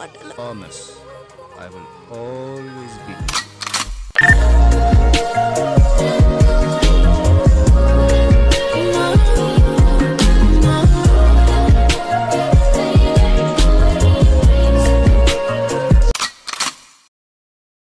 మాటలు Promise. I will always.